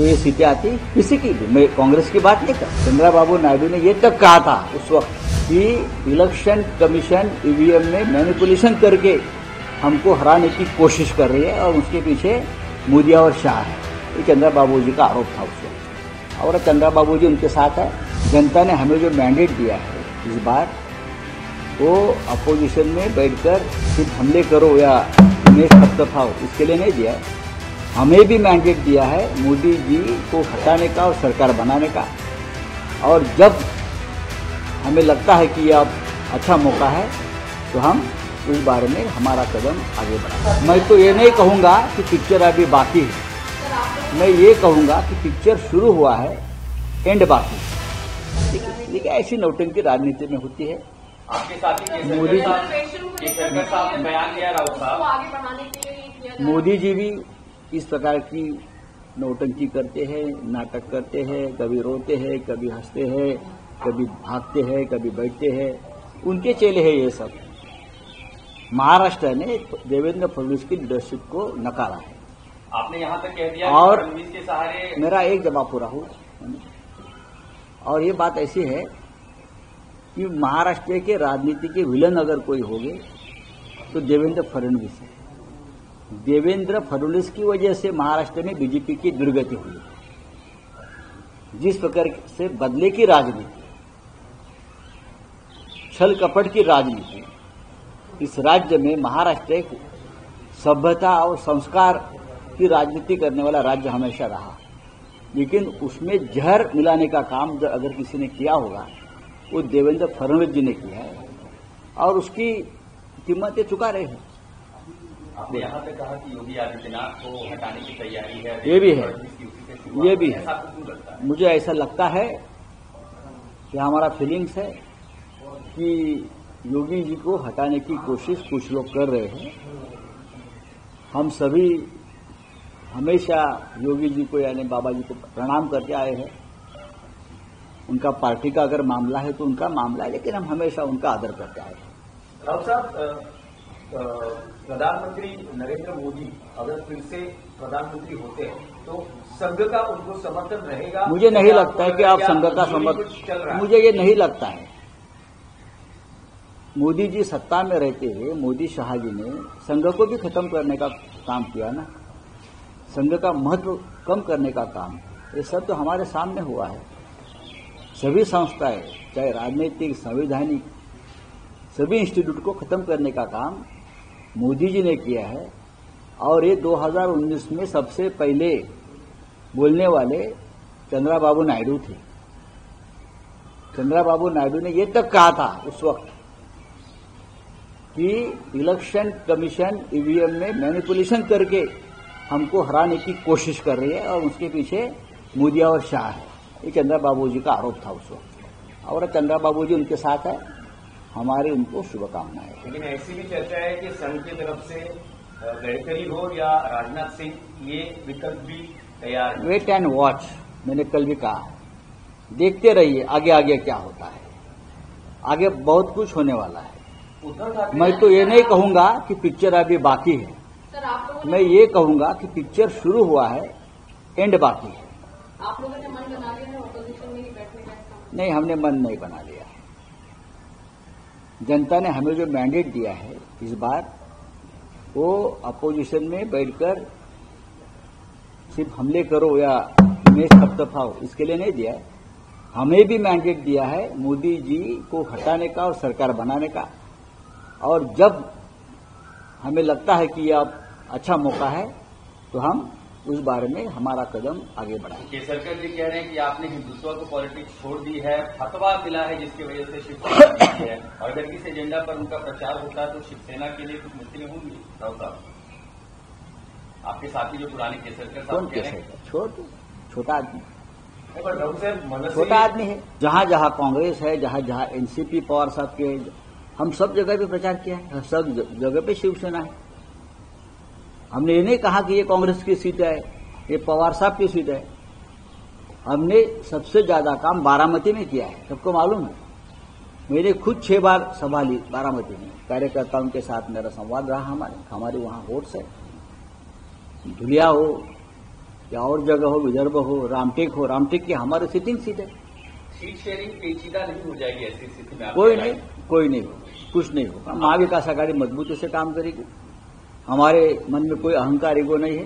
तो ये सीटें आती किसी की भी। मैं कांग्रेस की बात नहीं कर चंद्रा बाबू नायडू ने ये तक कहा था उस वक्त कि इलेक्शन कमीशन ईवीएम में मैनिपुलेशन करके हमको हराने की कोशिश कर रही है और उसके पीछे मोदिया और शाह है। ये चंद्रा बाबू जी का आरोप था उस वक्त। और चंद्रा बाबू जी उनके साथ है। जनता ने हमें जो मैंडेट दिया है इस बार, वो अपोजिशन में बैठकर सिर्फ़ हमले करो या उन्हें खपतफाओ इसके लिए नहीं दिया। हमें भी मैंडेट दिया है मोदी जी को हटाने का और सरकार बनाने का। और जब हमें लगता है कि यह अब अच्छा मौका है तो हम उस बारे में हमारा कदम आगे बढ़ा मैं तो ये नहीं कहूँगा कि पिक्चर अभी बाकी है। मैं ये कहूँगा कि पिक्चर शुरू हुआ है एंड बाकी है। लेकिन लेकिन ऐसी नौटंकी राजनीति में होती है। आपके साथी मोदी जी- साहब केसरकर साहब ने बयान दिया राउत को साहब। आगे बढ़ाने के लिए ये किया जा रहा है। मोदी जी भी इस प्रकार की नौटंकी करते हैं नाटक करते हैं कभी रोते हैं कभी हँसते हैं कभी भागते हैं कभी बैठते हैं। उनके चेले हैं ये सब। महाराष्ट्र ने देवेंद्र फडणवीस की लीडरशिप को नकारा है। आपने यहाँ तक कह दिया और- के सहारे मेरा एक जवाब पूरा हो। और ये बात ऐसी है कि महाराष्ट्र के राजनीति के विलन अगर कोई होंगे तो देवेंद्र फडणवीस है। देवेंद्र फडणवीस की वजह से महाराष्ट्र में बीजेपी की दुर्गति हुई। जिस प्रकार से बदले की राजनीति, छल कपट की राजनीति, इस राज्य में महाराष्ट्र एक सभ्यता और संस्कार की राजनीति करने वाला राज्य हमेशा रहा। लेकिन उसमें जहर मिलाने का काम अगर किसी ने किया होगा, वो देवेंद्र फडणवीस जी ने किया है। और उसकी कीमत चुका रहे हैं। आपने यहाँ तक कहा कि योगी आदित्यनाथ को हटाने की तैयारी है ये भी है। ये भी है। मुझे ऐसा लगता है कि हमारा फीलिंग्स है कि योगी जी को हटाने की कोशिश कुछ लोग कर रहे हैं हम सभी हमेशा योगी जी को यानी बाबा जी को प्रणाम करके आए हैं उनका पार्टी का अगर मामला है तो उनका मामला है लेकिन हम हमेशा उनका आदर करते आए हैं राव साहब प्रधानमंत्री नरेंद्र मोदी अगर फिर से प्रधानमंत्री होते हैं तो संघ का उनको समर्थन रहेगा। मुझे नहीं लगता है कि आप संघ का समर्थन मुझे ये नहीं लगता है। मोदी जी सत्ता में रहते हुए मोदी शाह जी ने संघ को भी खत्म करने का काम किया ना। संघ का महत्व कम करने का काम। ये सब तो हमारे सामने हुआ है। सभी संस्थाएँ चाहे राजनीतिक संवैधानिक सभी इंस्टीट्यूट को खत्म करने का काम मोदी जी ने किया है और ये 2019 में सबसे पहले बोलने वाले चंद्रा बाबू नायडू थे। चंद्रा बाबू नायडू ने ये तक कहा था उस वक्त कि इलेक्शन कमीशन ईवीएम में मैनिपुलेशन करके हमको हराने की कोशिश कर रही है और उसके पीछे मोदिया और शाह है। ये चंद्रा बाबू जी का आरोप था उस वक्त। और चंद्रा बाबू जी उनके साथ है। हमारी उनको शुभकामनाएँ। लेकिन ऐसी भी चर्चा है कि संघ की तरफ़ से गडकरी हो या राजनाथ सिंह ये विकल्प भी तैयार वेट एंड वॉच मैंने कल भी कहा देखते रहिए आगे आगे क्या होता है। आगे बहुत कुछ होने वाला है। मैं तो ये नहीं कहूँगा कि पिक्चर अभी बाकी है। सर आप लोगों ने मैं ये कहूँगा कि पिक्चर शुरू हुआ है एंड बाकी है। आप लोगों ने मन बना लिया है ऑपोजिशन में ही बैठने का नहीं हमने मन नहीं बना लिया है। जनता ने हमें जो मैंडेट दिया है इस बार, वो अपोजिशन में बैठकर सिर्फ़ हमले करो या उन्हें खपतफाओ इसके लिए नहीं दिया है। हमें भी मैंडेट दिया है मोदी जी को हटाने का और सरकार बनाने का। और जब हमें लगता है कि यह अच्छा मौका है तो हम उस बारे में हमारा कदम आगे बढ़ा। केसरकर जी कह रहे हैं कि आपने हिंदुत्व को पॉलिटिक्स छोड़ दी है फतवा मिला है जिसकी वजह से शिवसेना है। और अगर किस एजेंडा पर उनका प्रचार होता है तो शिवसेना के लिए कुछ मुश्किलें होंगी राव साहब? आपके साथी जो पुराने केसरकर कौन साहब कह कैसे छोड़ छोटा आदमी। छोटा आदमी है। जहाँ जहाँ कांग्रेस है जहाँ जहाँ एनसीपी पवार साहब के हम सब जगह पे प्रचार किया है सब जगह पे शिवसेना है। हमने ये नहीं कहा कि ये कांग्रेस की सीट है ये पवार साहब की सीट है। हमने सबसे ज़्यादा काम बारामती में किया है सबको मालूम है। मैंने खुद छह बार सभा ली बारामती में। कार्यकर्ताओं के साथ मेरा संवाद रहा हमारे हमारे वहाँ वोट्स है। धुलिया हो या और जगह हो विदर्भ हो रामटेक हो रामटेक की हमारे सिटिंग सीट है। सीट शेयरिंग पेचीदा नहीं हो जाएगी ऐसी स्थिति में कोई नहीं कोई नहीं कुछ नहीं होगा। महाविकास आघाड़ी मजबूती से काम करेगी। हमारे मन में कोई अहंकार ईगो नहीं है।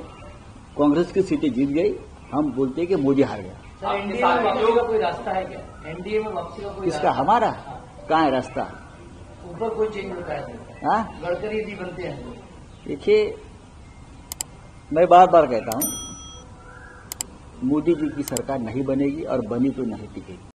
कांग्रेस की सीटें जीत गई हम बोलते हैं कि मोदी हार गया। सर एनडीए में कोई रास्ता है क्या? एनडीए में वापसी का कोई किसका? रास्ता- हमारा। कहाँ है रास्ता? ऊपर कोई चेंज होता है हाँ? गडकरी जी बनते हैं तो। देखिए मैं बार बार कहता हूँ मोदी जी की सरकार नहीं बनेगी और बनी तो नहीं टिकेगी।